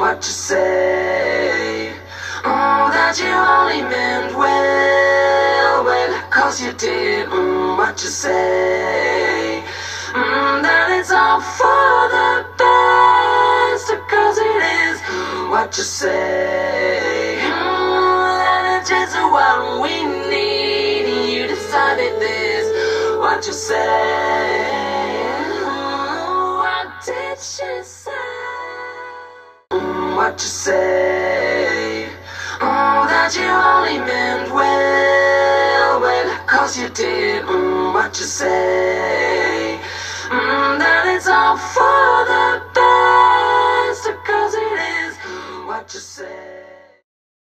What you say? Oh, that you only meant well, well, cause you did. Mm, what you say. Mm, just what we need. You decided this, what you say. Mm, what did she say? Mm, what you say. Mm, that you only meant well, well, cause you did what you said.